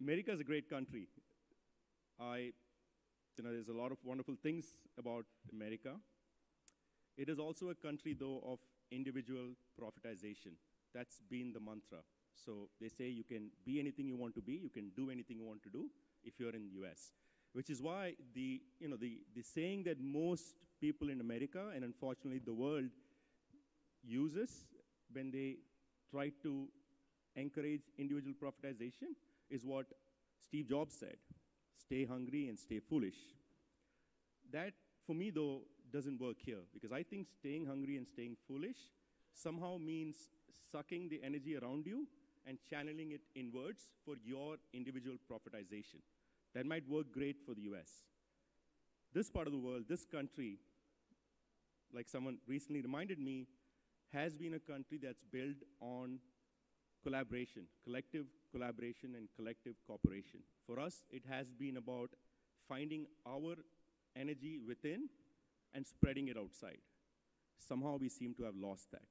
America is a great country. I, you know, there's a lot of wonderful things about America. It is also a country, though, of individual profitization. That's been the mantra. So they say you can be anything you want to be, you can do anything you want to do if you're in the US. Which is why the, you know, the, the saying that most people in America, and unfortunately the world, uses when they try to encourage individual profitization is what Steve Jobs said stay hungry and stay foolish. That, for me, though, doesn't work here because I think staying hungry and staying foolish somehow means sucking the energy around you and channeling it inwards for your individual profitization. That might work great for the US. This part of the world, this country, like someone recently reminded me, has been a country that's built on collaboration, collective collaboration and collective cooperation. For us, it has been about finding our energy within and spreading it outside. Somehow we seem to have lost that.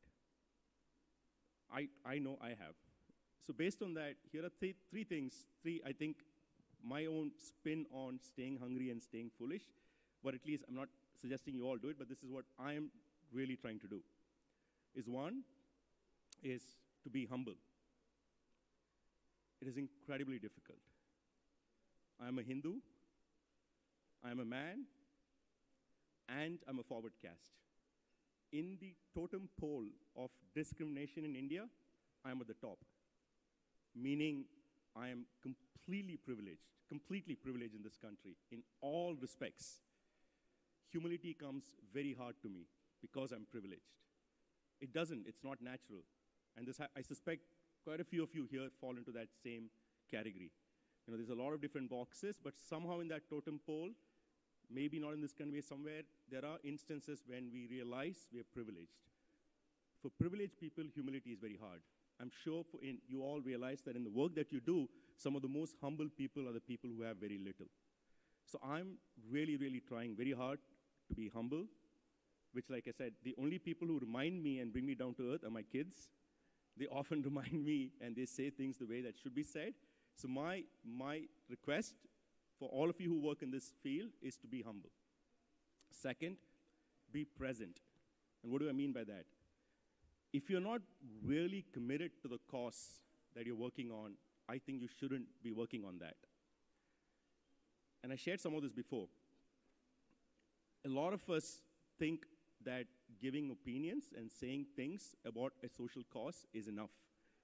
I, I know I have. So based on that, here are th three things, three, I think, my own spin on staying hungry and staying foolish, but at least I'm not suggesting you all do it, but this is what I am really trying to do. Is one, is to be humble. It is incredibly difficult. I am a Hindu, I am a man, and I'm a forward caste. In the totem pole of discrimination in India, I'm at the top, meaning I am completely privileged, completely privileged in this country in all respects. Humility comes very hard to me because I'm privileged. It doesn't, it's not natural. And this, I suspect quite a few of you here fall into that same category. You know, there's a lot of different boxes, but somehow in that totem pole, maybe not in this country, somewhere, there are instances when we realize we are privileged. For privileged people, humility is very hard. I'm sure in, you all realize that in the work that you do, some of the most humble people are the people who have very little. So I'm really, really trying very hard to be humble, which, like I said, the only people who remind me and bring me down to earth are my kids. They often remind me and they say things the way that should be said. So my, my request for all of you who work in this field is to be humble. Second, be present. And what do I mean by that? If you're not really committed to the cause that you're working on, I think you shouldn't be working on that. And I shared some of this before. A lot of us think that giving opinions and saying things about a social cause is enough.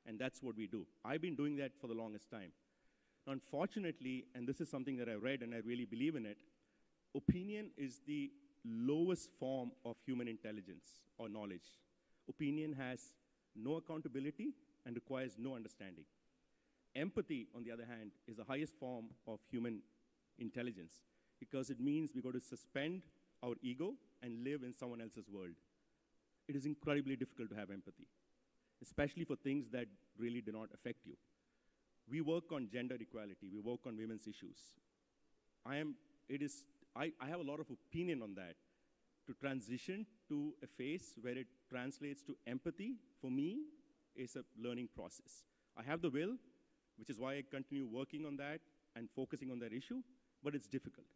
And that's what we do. I've been doing that for the longest time. Unfortunately, and this is something that I read and I really believe in it, opinion is the lowest form of human intelligence or knowledge. Opinion has no accountability and requires no understanding. Empathy, on the other hand, is the highest form of human intelligence because it means we've got to suspend our ego and live in someone else's world. It is incredibly difficult to have empathy, especially for things that really do not affect you. We work on gender equality, we work on women's issues. I am, it is, I, I have a lot of opinion on that. To transition to a phase where it translates to empathy, for me, is a learning process. I have the will, which is why I continue working on that and focusing on that issue, but it's difficult.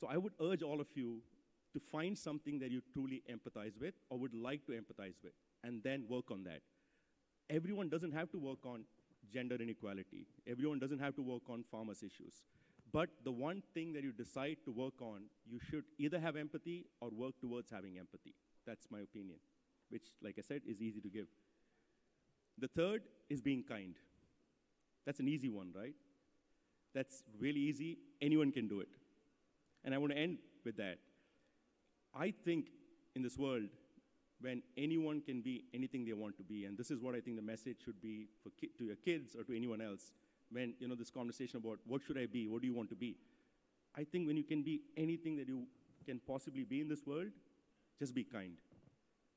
So I would urge all of you to find something that you truly empathize with or would like to empathize with, and then work on that. Everyone doesn't have to work on gender inequality. Everyone doesn't have to work on farmers' issues. But the one thing that you decide to work on, you should either have empathy or work towards having empathy. That's my opinion, which, like I said, is easy to give. The third is being kind. That's an easy one, right? That's really easy. Anyone can do it. And I want to end with that. I think in this world, when anyone can be anything they want to be. And this is what I think the message should be for to your kids or to anyone else. When you know this conversation about what should I be, what do you want to be? I think when you can be anything that you can possibly be in this world, just be kind.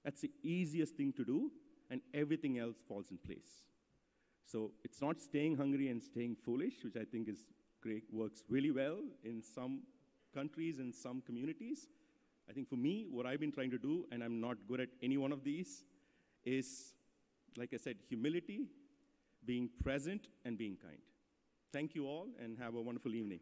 That's the easiest thing to do, and everything else falls in place. So it's not staying hungry and staying foolish, which I think is great, works really well in some countries and some communities. I think for me, what I've been trying to do, and I'm not good at any one of these, is, like I said, humility, being present, and being kind. Thank you all and have a wonderful evening.